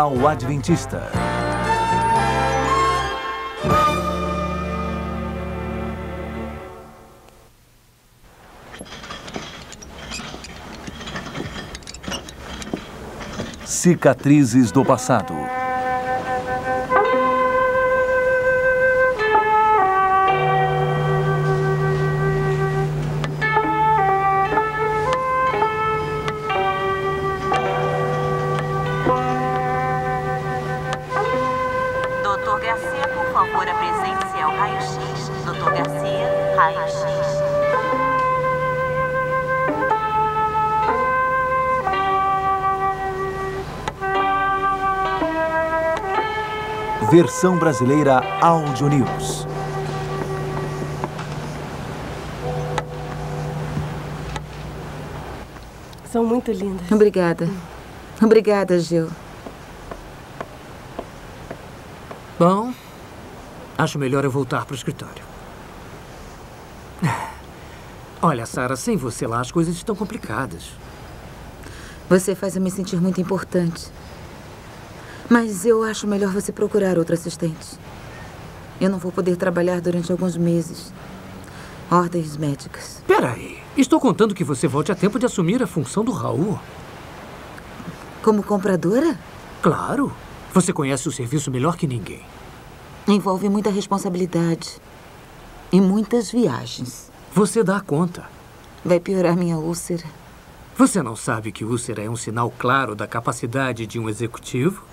Hospital Adventista. Cicatrizes do passado. Versão brasileira Audio News. São muito lindas. Obrigada. Obrigada, Gil. Bom, acho melhor eu voltar para o escritório. Olha, Sara, sem você lá as coisas estão complicadas. Você faz eu me sentir muito importante. Mas eu acho melhor você procurar outro assistente. Eu não vou poder trabalhar durante alguns meses. Ordens médicas. Peraí, estou contando que você volte a tempo de assumir a função do Raul. Como compradora? Claro. Você conhece o serviço melhor que ninguém. Envolve muita responsabilidade. E muitas viagens. Você dá conta. Vai piorar minha úlcera. Você não sabe que úlcera é um sinal claro da capacidade de um executivo?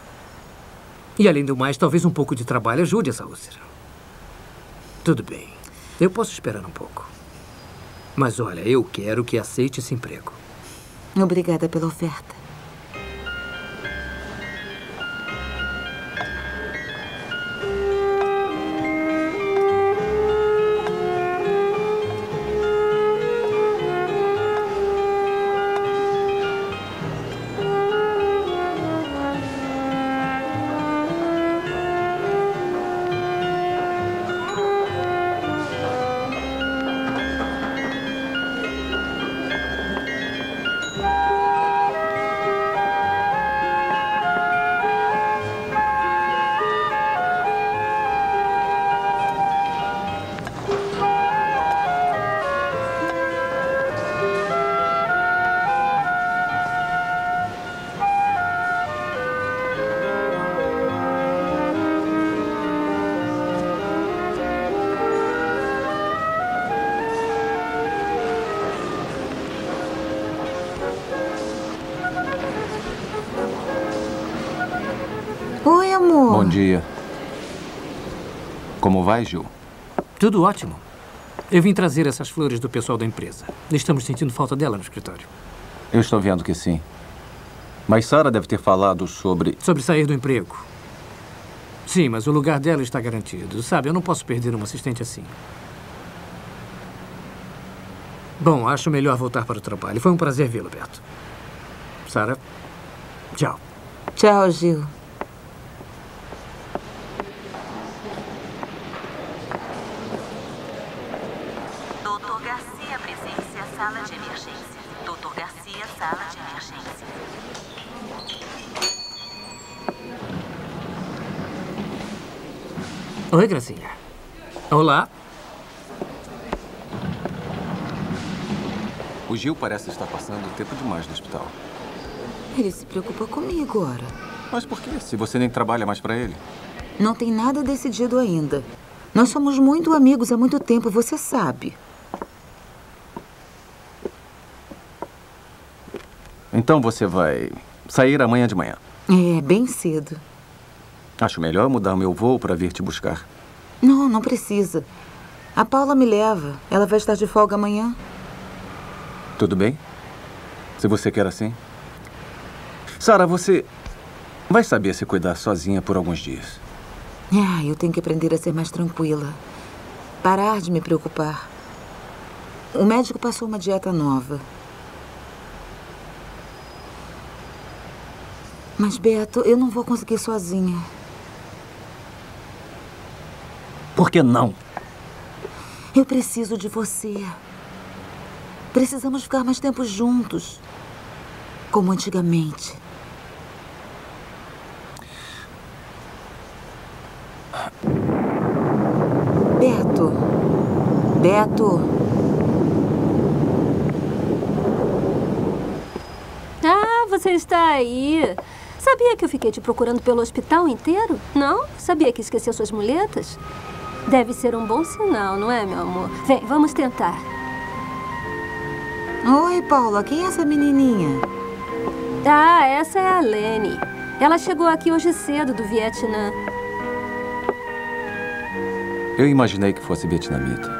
E além do mais, talvez um pouco de trabalho ajude essa úlcera. Tudo bem. Eu posso esperar um pouco. Mas olha, eu quero que aceite esse emprego. Obrigada pela oferta. Bom dia. Como vai, Gil? Tudo ótimo. Eu vim trazer essas flores do pessoal da empresa. Estamos sentindo falta dela no escritório. Eu estou vendo que sim. Mas Sara deve ter falado sobre. Sobre sair do emprego. Sim, mas o lugar dela está garantido. Sabe, eu não posso perder uma assistente assim. Bom, acho melhor voltar para o trabalho. Foi um prazer vê-lo, Beto. Sara, tchau. Tchau, Gil. Doutor Garcia, apresente-se à sala de emergência. Doutor Garcia, sala de emergência. Oi, Gracinha. Olá. O Gil parece estar passando tempo demais no hospital. Ele se preocupa comigo, ora. Mas por quê? Se você nem trabalha mais para ele? Não tem nada decidido ainda. Nós somos muito amigos há muito tempo, você sabe. Então você vai sair amanhã de manhã. É, bem cedo. Acho melhor mudar meu voo para vir te buscar. Não, não precisa. A Paula me leva. Ela vai estar de folga amanhã. Tudo bem? Se você quer assim. Sara, você vai saber se cuidar sozinha por alguns dias. Ah, eu tenho que aprender a ser mais tranquila. Parar de me preocupar. O médico passou uma dieta nova. Mas, Beto, eu não vou conseguir sozinha. Por que não? Eu preciso de você. Precisamos ficar mais tempo juntos. Como antigamente. Beto. Beto. Ah, você está aí. Sabia que eu fiquei te procurando pelo hospital inteiro? Não? Sabia que esqueceu suas muletas? Deve ser um bom sinal, não é, meu amor? Vem, vamos tentar. Oi, Paula. Quem é essa menininha? Ah, essa é a Lene. Ela chegou aqui hoje cedo do Vietnã. Eu imaginei que fosse vietnamita.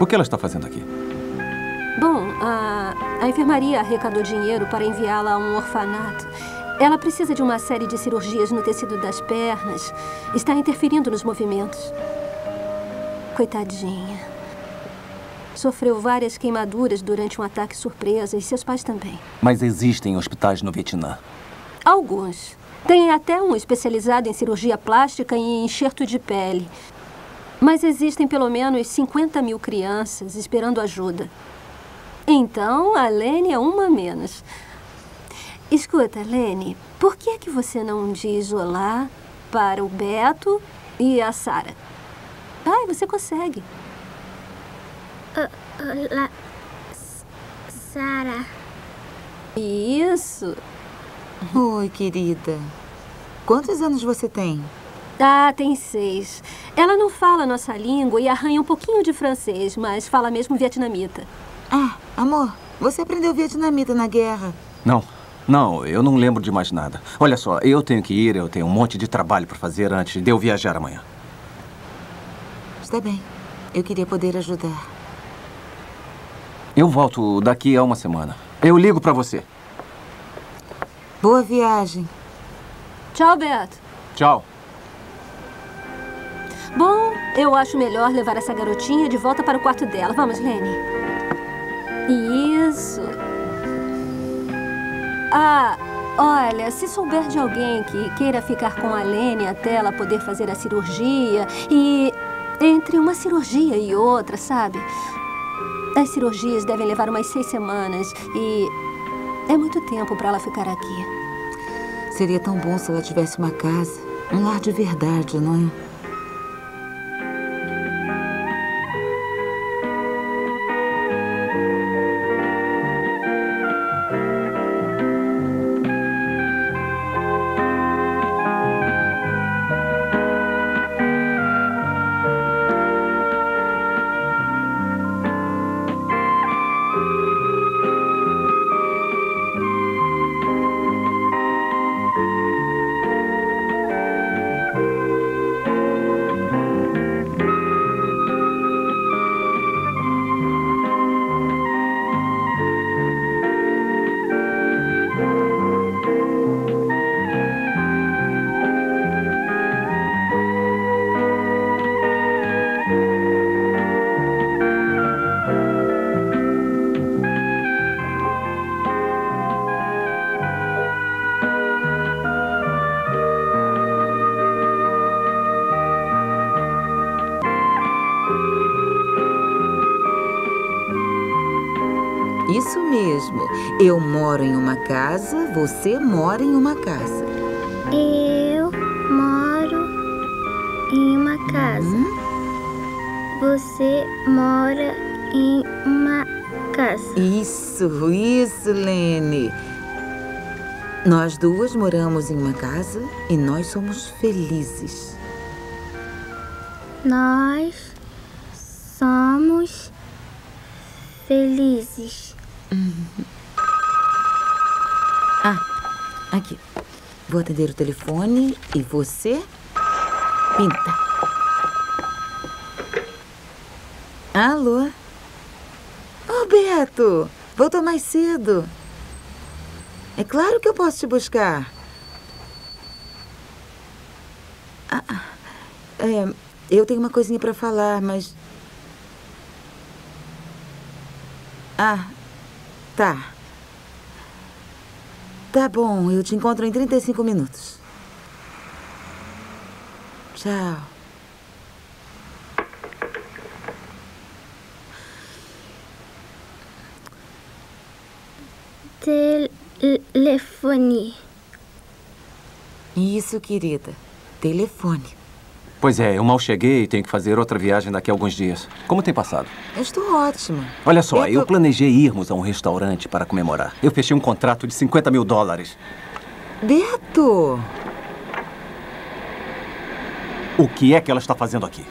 O que ela está fazendo aqui? Bom, a, a enfermaria arrecadou dinheiro para enviá-la a um orfanato. Ela precisa de uma série de cirurgias no tecido das pernas. Está interferindo nos movimentos. Coitadinha. Sofreu várias queimaduras durante um ataque surpresa e seus pais também. Mas existem hospitais no Vietnã. Alguns. Tem até um especializado em cirurgia plástica e enxerto de pele. Mas existem pelo menos 50 mil crianças esperando ajuda. Então, a Lene é uma menos. Escuta, Lene, por que é que você não diz olá para o Beto e a Sara? Ai, você consegue. Olá, Sara. Isso. Oi, querida. Quantos anos você tem? Ah, tem seis. Ela não fala nossa língua e arranha um pouquinho de francês, mas fala mesmo vietnamita. Ah, amor, você aprendeu vietnamita na guerra. Não, não, eu não lembro de mais nada. Olha só, eu tenho que ir, eu tenho um monte de trabalho para fazer antes de eu viajar amanhã. Está bem. Eu queria poder ajudar. Eu volto daqui a uma semana. Eu ligo para você. Boa viagem. Tchau, Beto. Tchau. Bom, eu acho melhor levar essa garotinha de volta para o quarto dela. Vamos, Lene. Isso. Ah, olha, se souber de alguém que queira ficar com a Lene até ela poder fazer a cirurgia e entre uma cirurgia e outra, sabe? As cirurgias devem levar umas seis semanas e é muito tempo para ela ficar aqui. Seria tão bom se ela tivesse uma casa. Um lar de verdade, não é? Eu moro em uma casa, você mora em uma casa. Eu moro em uma casa. Hum? Você mora em uma casa. Isso, isso, Lene. Nós duas moramos em uma casa e nós somos felizes. Nós somos felizes. Ah, aqui. Vou atender o telefone e você pinta. Alô? Ô, Beto, voltou mais cedo. É claro que eu posso te buscar. Ah, é, eu tenho uma coisinha para falar, mas. Ah, tá. Tá bom, eu te encontro em 35 minutos. Tchau. Telefone. Isso, querida. Telefone. Pois é, eu mal cheguei e tenho que fazer outra viagem daqui a alguns dias. Como tem passado? Eu estou ótima. Olha só, Beto- eu planejei irmos a um restaurante para comemorar. Eu fechei um contrato de 50 mil dólares. Beto! O que é que ela está fazendo aqui?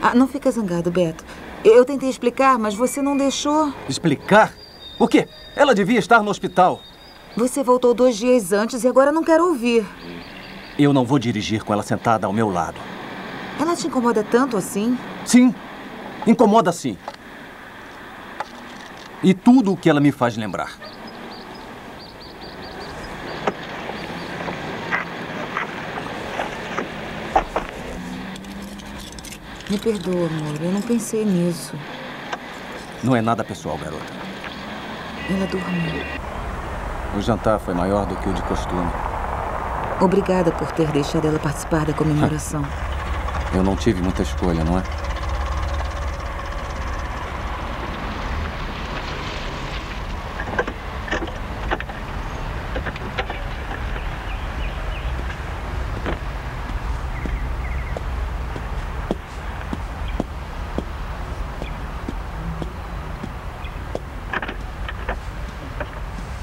Ah, não fica zangado, Beto. Eu tentei explicar, mas você não deixou. Explicar? O quê? Ela devia estar no hospital. Você voltou dois dias antes e agora não quer ouvir. Eu não vou dirigir com ela sentada ao meu lado. Ela te incomoda tanto assim? Sim, incomoda sim. E tudo o que ela me faz lembrar. Me perdoa, amor. Eu não pensei nisso. Não é nada pessoal, garota. Ela dormiu. O jantar foi maior do que o de costume. Obrigada por ter deixado ela participar da comemoração. Eu não tive muita escolha, não é?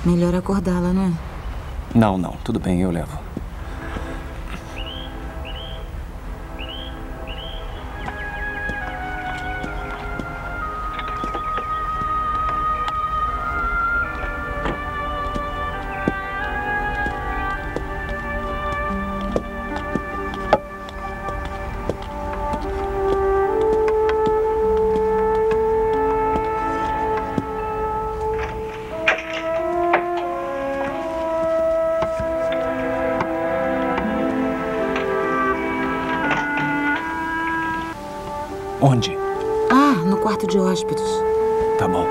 Melhor acordá-la, não é? Não, não. Tudo bem, eu levo. Ah, no quarto de hóspedes. Tá bom.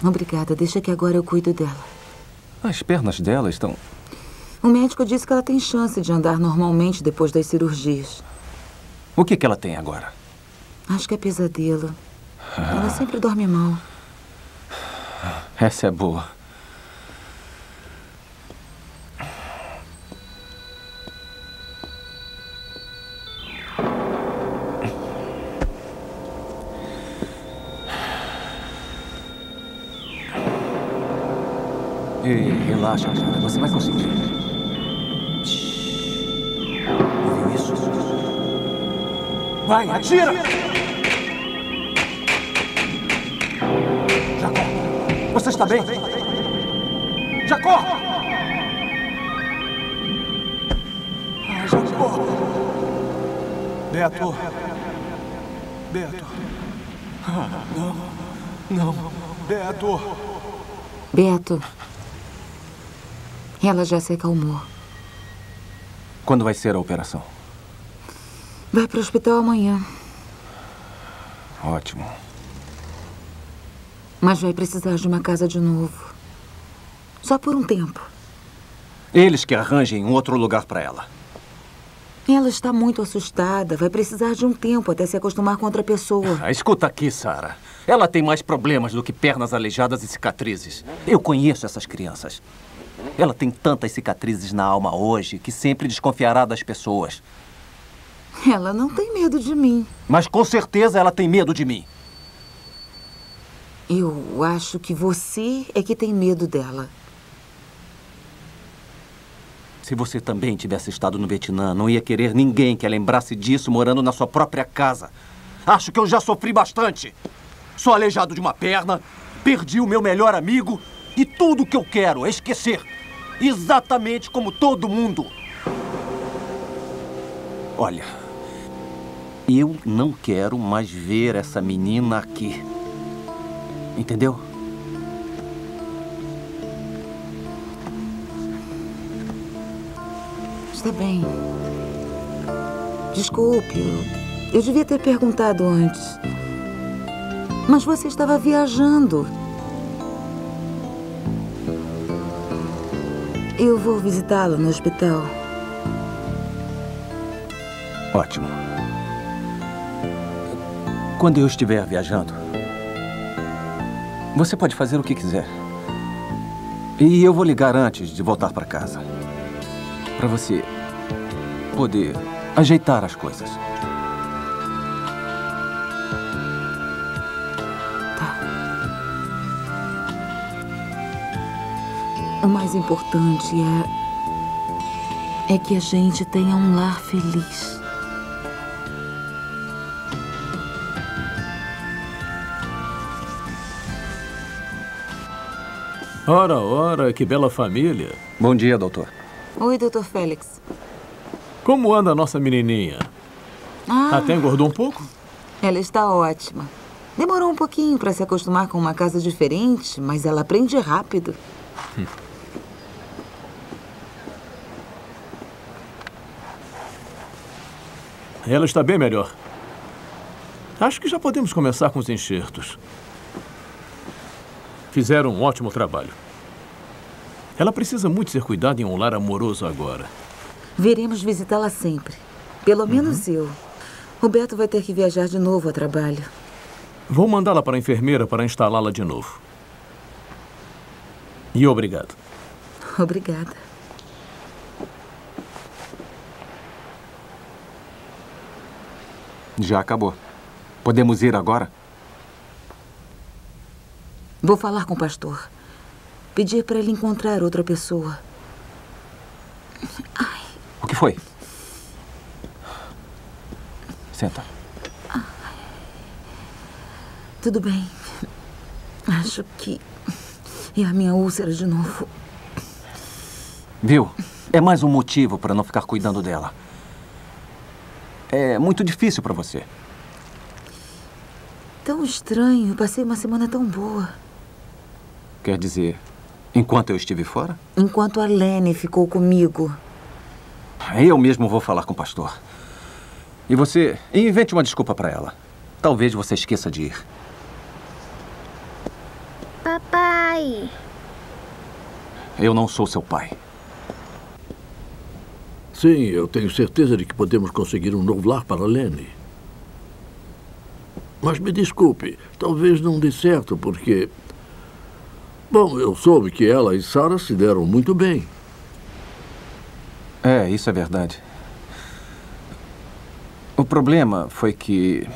Obrigada. Deixa que agora eu cuido dela. As pernas dela estão. O médico disse que ela tem chance de andar normalmente depois das cirurgias. O que, que ela tem agora? Acho que é pesadelo. Ela sempre dorme mal. Essa é boa. Ei, relaxa, cara. Você vai conseguir. Vai, atira! Jacó, você está bem? Jacó! Ai, Jacó. Beto. Beto. Ah, não. Não. Beto. Beto. Ela já se acalmou. Quando vai ser a operação? Vai para o hospital amanhã. Ótimo. Mas vai precisar de uma casa de novo. Só por um tempo. Eles que arranjem um outro lugar para ela. Ela está muito assustada. Vai precisar de um tempo até se acostumar com outra pessoa. Ah, escuta aqui, Sara. Ela tem mais problemas do que pernas aleijadas e cicatrizes. Eu conheço essas crianças. Ela tem tantas cicatrizes na alma hoje que sempre desconfiará das pessoas. Ela não tem medo de mim. Mas com certeza ela tem medo de mim. Eu acho que você é que tem medo dela. Se você também tivesse estado no Vietnã, não ia querer ninguém que a lembrasse disso morando na sua própria casa. Acho que eu já sofri bastante. Sou aleijado de uma perna, perdi o meu melhor amigo e tudo que eu quero é esquecer. Exatamente como todo mundo. Olha, eu não quero mais ver essa menina aqui. Entendeu? Está bem. Desculpe, eu, eu devia ter perguntado antes. Mas você estava viajando. Eu vou visitá-la no hospital. Ótimo. Quando eu estiver viajando, você pode fazer o que quiser. E eu vou ligar antes de voltar para casa. Para você poder ajeitar as coisas. O mais importante é. é que a gente tenha um lar feliz. Ora, ora, que bela família. Bom dia, doutor. Oi, doutor Félix. Como anda a nossa menininha? Ah, Até engordou um pouco? ela está ótima. Demorou um pouquinho para se acostumar com uma casa diferente, mas ela aprende rápido. Ela está bem melhor. Acho que já podemos começar com os enxertos. Fizeram um ótimo trabalho. Ela precisa muito ser cuidada em um lar amoroso agora. Viremos visitá-la sempre. Pelo menos eu. O Beto vai ter que viajar de novo a trabalho. Vou mandá-la para a enfermeira para instalá-la de novo. E obrigado. Obrigada. Já acabou. Podemos ir agora? Vou falar com o pastor. Pedir para ele encontrar outra pessoa. O que foi? Senta. Tudo bem. Acho que é a minha úlcera de novo. Viu? É mais um motivo para não ficar cuidando dela. É muito difícil para você. Tão estranho. Passei uma semana tão boa. Quer dizer, enquanto eu estive fora? Enquanto a Lene ficou comigo. Eu mesmo vou falar com o pastor. E você invente uma desculpa para ela. Talvez você esqueça de ir. Papai, Eu não sou seu pai. Sim, eu tenho certeza de que podemos conseguir um novo lar para Lene. Mas me desculpe, talvez não dê certo, porque. Bom, eu soube que ela e Sarah se deram muito bem. É, isso é verdade. O problema foi que.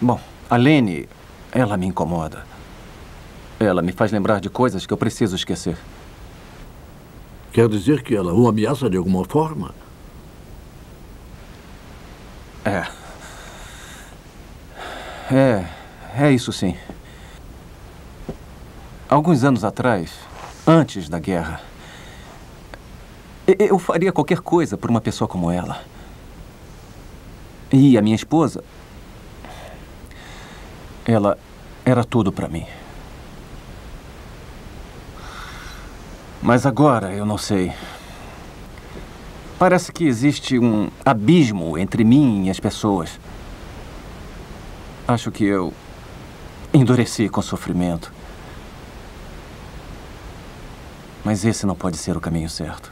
Bom, a Lene, ela me incomoda. Ela me faz lembrar de coisas que eu preciso esquecer. Quer dizer que ela o ameaça de alguma forma? É. É, é isso sim. Alguns anos atrás, antes da guerra, eu faria qualquer coisa por uma pessoa como ela. E a minha esposa, ela era tudo para mim. Mas agora eu não sei. Parece que existe um abismo entre mim e as pessoas. Acho que eu endureci com sofrimento. Mas esse não pode ser o caminho certo.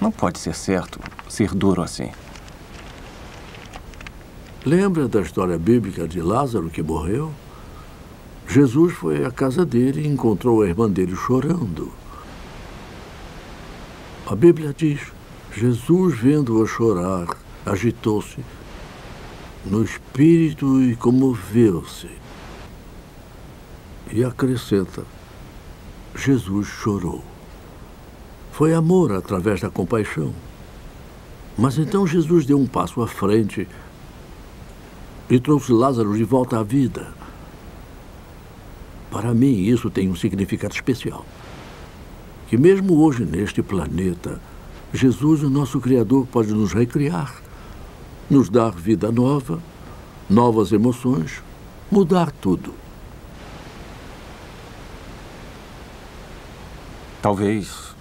Não pode ser certo ser duro assim. Lembra da história bíblica de Lázaro que morreu? Jesus foi à casa dele e encontrou a irmã dele chorando. A Bíblia diz: Jesus, vendo-a chorar, agitou-se no espírito e comoveu-se. E acrescenta: Jesus chorou. Foi amor através da compaixão. Mas então Jesus deu um passo à frente e trouxe Lázaro de volta à vida. Para mim, isso tem um significado especial. Que mesmo hoje neste planeta, Jesus, o nosso Criador, pode nos recriar, nos dar vida nova, novas emoções, mudar tudo. Talvez.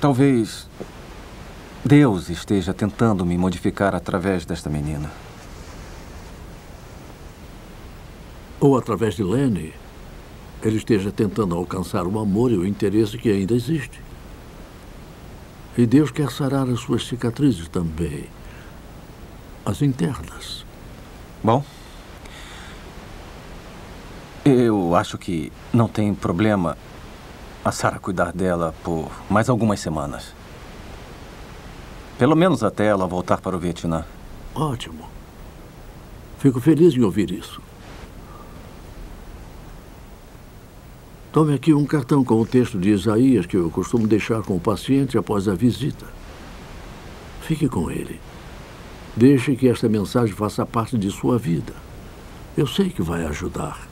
Talvez. Deus esteja tentando me modificar através desta menina. Ou através de Lenny, ele esteja tentando alcançar o amor e o interesse que ainda existe. E Deus quer sarar as suas cicatrizes também. As internas. Bom, acho que não tem problema a Sara cuidar dela por mais algumas semanas. Pelo menos até ela voltar para o Vietnã. Ótimo. Fico feliz em ouvir isso. Tome aqui um cartão com o texto de Isaías que eu costumo deixar com o paciente após a visita. Fique com ele. Deixe que esta mensagem faça parte de sua vida. Eu sei que vai ajudar.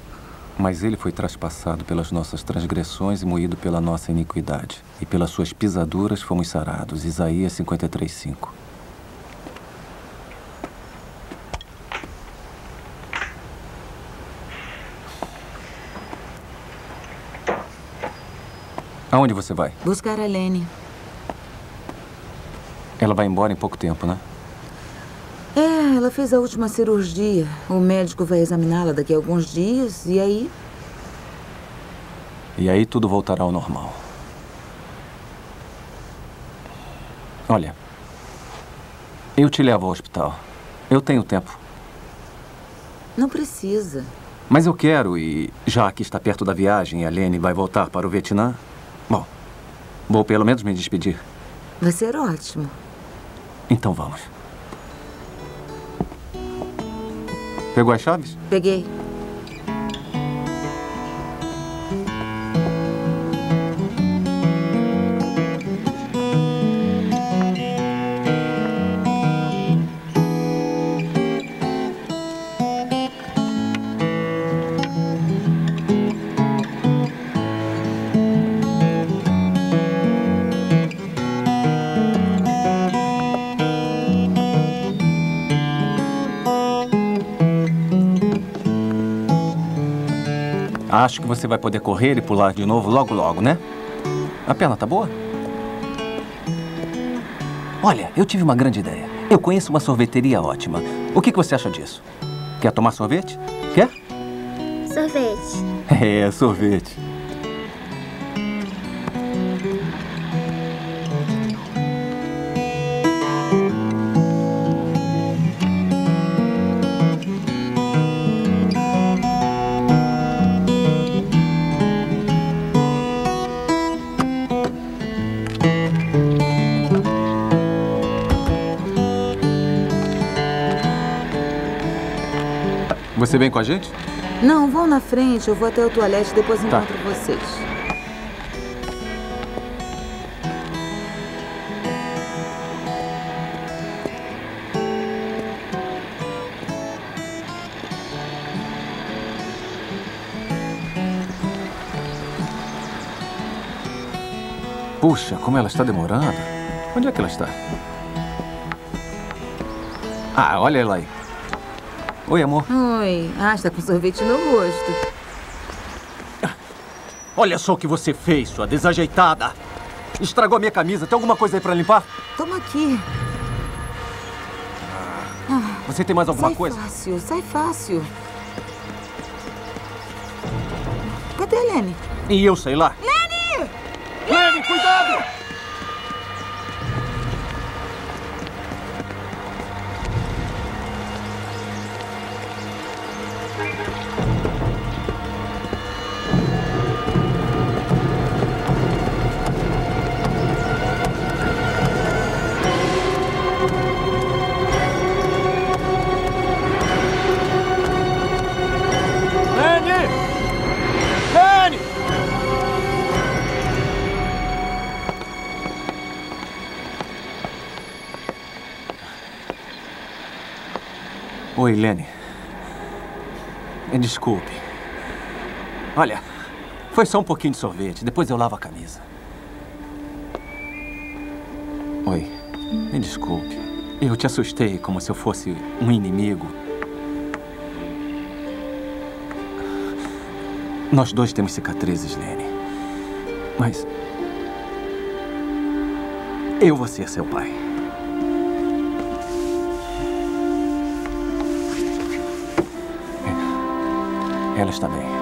Mas ele foi traspassado pelas nossas transgressões e moído pela nossa iniquidade. E pelas suas pisaduras fomos sarados. Isaías 53, 5. Aonde você vai? Buscar a Lene. Ela vai embora em pouco tempo, né? É, ela fez a última cirurgia. O médico vai examiná-la daqui a alguns dias e aí. E aí tudo voltará ao normal. Olha, eu te levo ao hospital. Eu tenho tempo. Não precisa. Mas eu quero, e já que está perto da viagem e a Lene vai voltar para o Vietnã, bom, vou pelo menos me despedir. Vai ser ótimo. Então vamos. Pegou as chaves? Peguei. Acho que você vai poder correr e pular de novo logo logo, né? A perna tá boa? Olha, eu tive uma grande ideia. Eu conheço uma sorveteria ótima. O que, que você acha disso? Quer tomar sorvete? Quer? Sorvete. É, sorvete. Você vem com a gente? Não, vão na frente. Eu vou até o toalete e depois Tá. encontro vocês. Puxa, como ela está demorando. Onde é que ela está? Ah, olha ela aí. Oi, amor. Oi. Ah, está com sorvete no rosto. Olha só o que você fez, sua desajeitada. Estragou a minha camisa. Tem alguma coisa aí pra limpar? Toma aqui. Você tem mais alguma sai coisa? fácil, sai fácil. Cadê a Lene? E eu sei lá. Lene! Oi, Lene. Me Desculpe. Olha, foi só um pouquinho de sorvete. Depois eu lavo a camisa. Oi, me desculpe. Eu te assustei como se eu fosse um inimigo. Nós dois temos cicatrizes, Lene. Mas. Eu vou ser seu pai. Ela está bem.